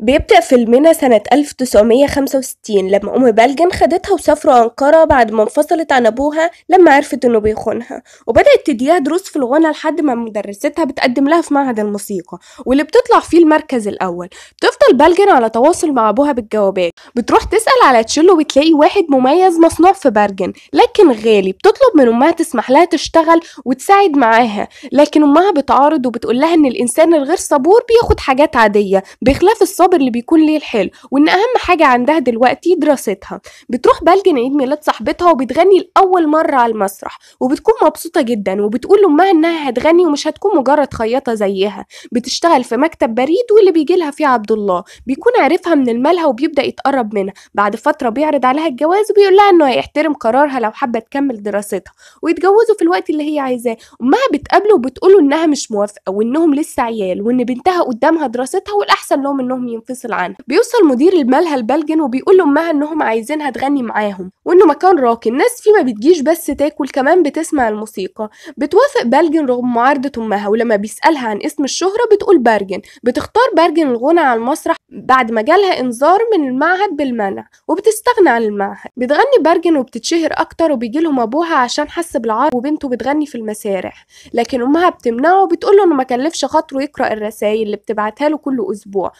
بيبدأ فيلمنا سنة 1965 لما أم بلجن خدتها وسافروا أنقرة بعد ما انفصلت عن أبوها لما عرفت إنه بيخونها وبدأت تديها دروس في الغنى لحد ما مدرستها بتقدم لها في معهد الموسيقى واللي بتطلع فيه المركز الأول. بتفضل بلجن على تواصل مع أبوها بالجوابات. بتروح تسأل على تشيلو وبتلاقي واحد مميز مصنوع في برجن لكن غالي. بتطلب من أمها تسمح لها تشتغل وتساعد معاها لكن أمها بتعارض وبتقول لها إن الإنسان الغير صبور بياخد حاجات عادية بخلاف الصبر اللي بيكون ليه الحلو وإن أهم حاجة عندها دلوقتي دراستها. بتروح بلجن عيد ميلاد صاحبتها وبتغني لأول مرة على المسرح وبتكون مبسوطة جدا وبتقول لأمها إنها هتغني ومش هتكون مجرد خياطة زيها. بتشتغل في مكتب بريد واللي بيجي لها فيه عبد الله. بيكون عارفها من الملهى وبيبدأ يتقرب منها. بعد فترة بيعرض عليها الجواز وبيقول لها إنه هيحترم قرارها لو حابة تكمل دراستها. ويتجوزوا في الوقت اللي هي عايزاه. أمها بتقابله وبتقوله إنها مش موافقة وإنهم لسه عيال وإن بنتها قدامها دراستها والأحسن لهم إنهم ينفصل عنها بيوصل مدير الملهى البلجن وبيقول لأمها إنهم عايزينها تغني معاهم. وإنه مكان راقي. الناس فيه ما بتجيش بس تاكل كمان بتسمع الموسيقى. بتوافق برجن رغم معارضة أمها. ولما بيسألها عن اسم الشهرة بتقول برجن بتختار برجن الغنى على المسرح بعد ما جالها إنذار من المعهد بالمنع. وبتستغنى عن المعهد. بتغني برجن وبتتشهر أكتر وبيجي لهم أبوها عشان حس بالعار وبنته بتغني في المسارح. لكن أمها بتمنعه وبتقول له إنه ما كلفش خاطره يقرأ الرسايل اللي بتبعتها له كل أسبوع.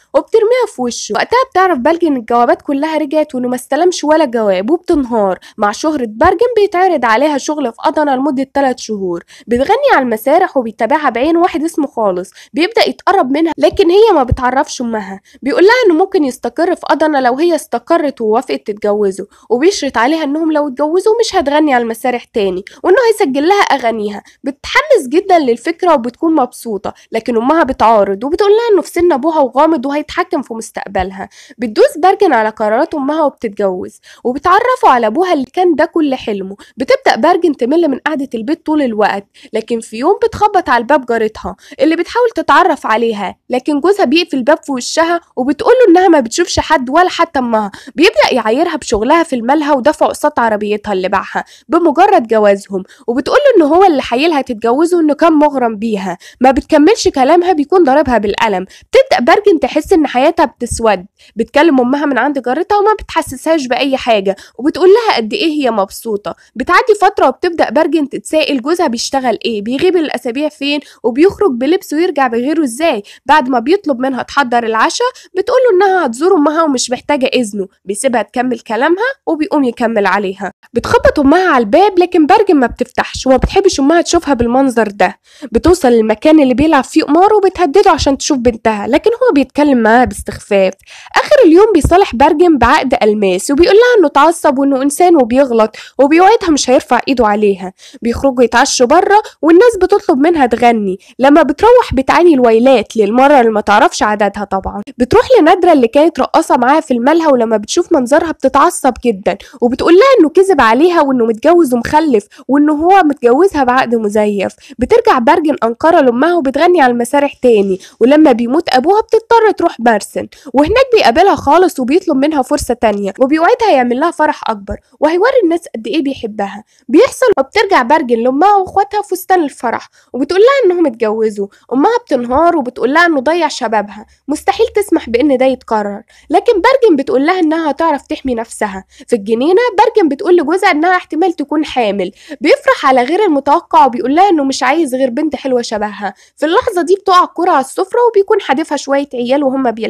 وبترميها في وشه. وقتها بتعرف برجن الجوابات كلها رجعت وإنه ما استلمش ولا جواب وبتنهار. مع شهرة برجن بيتعرض عليها شغل في قطنة لمدة 3 شهور. بتغني على المسارح وبيتابعها بعين واحد اسمه خالص. بيبدأ يتقرب منها لكن هي ما بتعرفش أمها. بيقول لها إنه ممكن يستقر في قطنة لو هي استقرت ووافقت تتجوزه. وبيشرط عليها إنهم لو اتجوزوا مش هتغني على المسارح تاني وإنه هيسجل لها أغانيها. بتتحمس جدا للفكرة وبتكون مبسوطة لكن أمها بتعارض وبتقول لها إنه في سن أبوها وغامض وهيتحكم في مستقبلها بتدوس برجن على قرارات أمها وبتتجوز وبتعرفوا على أبوها اللي كان ده كل حلمه. بتبدأ برجن تمل من قعدة البيت طول الوقت لكن في يوم بتخبط على الباب جارتها اللي بتحاول تتعرف عليها لكن جوزها بيقفل الباب في وشها وبتقوله إنها ما بتشوفش حد ولا حتى أمها. بيبدأ يعايرها بشغلها في الملهى ودفع قسط عربيتها اللي باعها بمجرد جوازهم وبتقوله إن هو اللي حايلها تتجوزه إنه كان مغرم بيها. ما بتكملش كلامها بيكون ضاربها بالقلم. بتبدأ برجن تحس إن حياتها بتسود بتكلم أمها من عند جارتها وما بتحسسهاش بأي حاجة وبتقول لها قد إيه هي مبسوطة. بتعدي فترة وبتبدأ برجن تتسائل جوزها بيشتغل إيه بيغيب الأسابيع فين وبيخرج بلبسه ويرجع بغيره إزاي؟ بعد ما بيطلب منها تحضر العشاء بتقوله إنها هتزور أمها ومش محتاجة إذنه بيسيبها تكمل كلامها وبيقوم يكمل عليها. بتخبط أمها على الباب لكن برجن ما بتفتحش وما بتحبش أمها تشوفها بالمنظر ده. بتوصل للمكان اللي بيلعب فيه قمار وبتهدده عشان تشوف بنتها لكن هو بيتكلم معاها باستخفاف آخر اليوم بيصالح برجن بعقد ألماس وبيقول لها إنه اتعصب وإنه إنسان وبيغلط وبيوعدها مش هيرفع إيده عليها. بيخرجوا يتعشوا بره والناس بتطلب منها تغني. لما بتروح بتعاني الويلات للمرة اللي ما تعرفش عددها طبعا. بتروح لنادرة اللي كانت رقاصة معاها في الملهى ولما بتشوف منظرها بتتعصب جدا. وبتقول لها إنه كذب عليها وإنه متجوز ومخلف وإنه هو متجوزها بعقد مزيف. بترجع برجن أنقرة لأمها وبتغني على المسارح تاني. ولما بيموت أبوها بتضطر تروح مرسن وهناك بيقابلها خالص وبيطلب منها فرصة تانية. وبيوعدها يعمل لها فرح أكبر. وهيوري الناس قد إيه بيحبها. بيحصل وبترجع برجن لأمها وأخواتها فستان الفرح. وبتقول لها إنهم اتجوزوا. أمها بتنهار وبتقول لها إنه ضيع شبابها. مستحيل تسمح بإن ده يتكرر. لكن برجن بتقول لها إنها هتعرف تحمي نفسها. في الجنينة برجن بتقول لجوزها إنها احتمال تكون حامل. بيفرح على غير المتوقع وبيقول لها إنه مش عايز غير بنت حلوة شبهها. في اللحظة دي بتقع الكرة على السفرة وبيكون حادفها شوية عيال وهم بيلعبوا.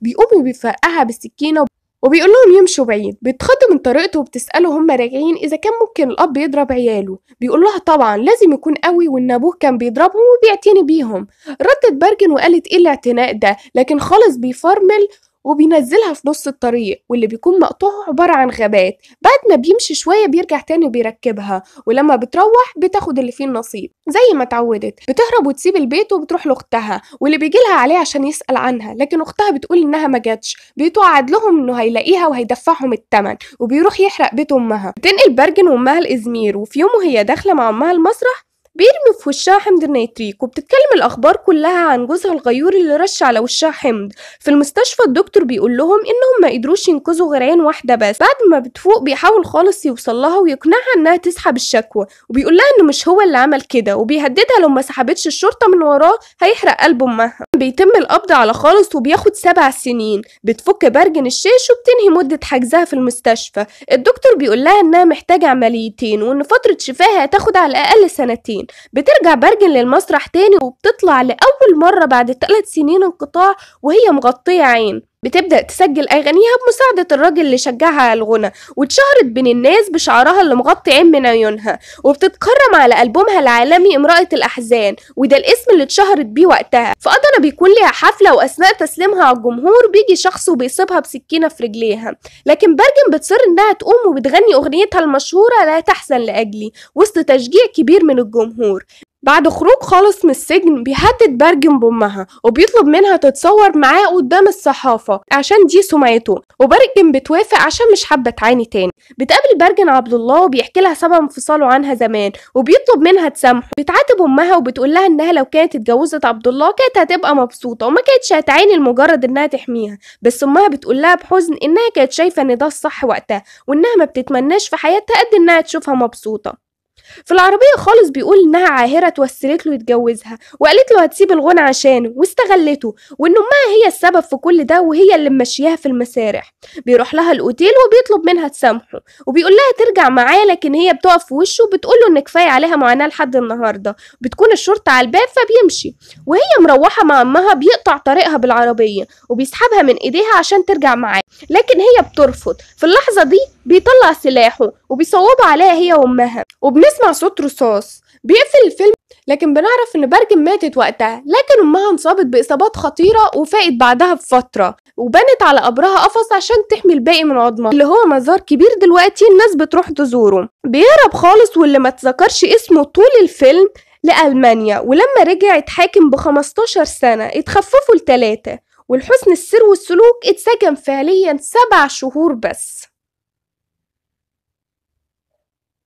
بيقوم بيفرقها بالسكينة وبيقول لهم يمشوا بعيد. بيتخضوا من طريقته وبتسأله هم راجعين إذا كان ممكن الأب يضرب عياله. بيقول لها طبعا لازم يكون قوي وإن أبوه كان بيضربهم وبيعتني بيهم. ردت برجن وقالت إيه الاعتناء ده؟ لكن خالص بيفرمل وبينزلها في نص الطريق واللي بيكون مقطوع عبارة عن غابات. بعد ما بيمشي شوية بيرجع تاني وبيركبها ولما بتروح بتاخد اللي فيه النصيب. زي ما اتعودت بتهرب وتسيب البيت وبتروح لأختها واللي بيجيلها عليه عشان يسأل عنها. لكن أختها بتقول إنها ما جاتش. بيتوعد لهم إنه هيلاقيها وهيدفعهم التمن وبيروح يحرق بيت أمها. بتنقل برجن وامها لازمير وفي يوم وهي داخلة مع أمها المسرح بيرمي في وشها حمض النيتريك وبتتكلم الأخبار كلها عن جوزها الغيور اللي رش على وشها حمض. في المستشفى الدكتور بيقول لهم إنهم ما قدروش ينقذوا غير عين واحدة بس. بعد ما بتفوق بيحاول خالص يوصل لها ويقنعها إنها تسحب الشكوى وبيقول لها إنه مش هو اللي عمل كده وبيهددها لو ما سحبتش الشرطة من وراه هيحرق قلب أمها. بيتم القبض على خالص وبياخد سبع سنين. بتفك برجن الشاش وبتنهي مدة حجزها في المستشفى. الدكتور بيقول لها إنها محتاجة عمليتين وإن فترة شفاها هتاخد على الأقل سنتين. بترجع برجن للمسرح تاني وبتطلع لأول مرة بعد ثلاث سنين انقطاع وهي مغطية عين. بتبدأ تسجل أغانيها بمساعدة الراجل اللي شجعها على الغنى واتشهرت بين الناس بشعرها اللي مغطي عين من عيونها وبتتكرم على ألبومها العالمي امرأة الأحزان وده الاسم اللي اتشهرت بيه وقتها. فقدنا بيكون ليها حفلة وأثناء تسليمها على الجمهور بيجي شخص وبيصيبها بسكينة في رجليها. لكن برجن بتصر إنها تقوم وبتغني أغنيتها المشهورة لا تحزن لأجلي وسط تشجيع كبير من الجمهور. بعد خروج خالص من السجن بيهدد برجن بأمها وبيطلب منها تتصور معاه قدام الصحافة عشان دي سمعته وبرجن بتوافق عشان مش حابة تعاني تاني. بتقابل برجن عبد الله وبيحكي لها سبب انفصاله عنها زمان وبيطلب منها تسامحه. بتعاتب أمها وبتقول لها إنها لو كانت اتجوزت عبد الله كانت هتبقى مبسوطة وما كانتش هتعاني لمجرد إنها تحميها. بس أمها بتقول لها بحزن إنها كانت شايفة إن ده الصح وقتها وإنها ما بتتمناش في حياتها قد إنها تشوفها مبسوطة. في العربية خالص بيقول إنها عاهرة توسلت له يتجوزها وقالت له هتسيب الغنى عشانه واستغلته وإن أمها هي السبب في كل ده وهي اللي ممشياها في المسارح. بيروح لها الأوتيل وبيطلب منها تسامحه وبيقول لها ترجع معاه لكن هي بتقف في وشه وبتقول له إن كفاية عليها معاناة لحد النهاردة بتكون الشرطة على الباب فبيمشي. وهي مروحة مع أمها بيقطع طريقها بالعربية وبيسحبها من إيديها عشان ترجع معاه لكن هي بترفض. في اللحظة دي بيطلع سلاحه وبيصوبوا عليها هي وأمها. وبنسمع صوت رصاص بيقفل الفيلم لكن بنعرف إن برجن ماتت وقتها لكن أمها انصابت بإصابات خطيرة وفاقت بعدها بفترة وبنت على قبرها قفص عشان تحمي الباقي من عظمها اللي هو مزار كبير دلوقتي الناس بتروح تزوره. بيهرب خالص واللي ما تذكرش اسمه طول الفيلم لألمانيا ولما رجع اتحاكم ب 15 سنة اتخففوا لتلاتة والحسن السر والسلوك اتسجن فعليا سبع شهور بس.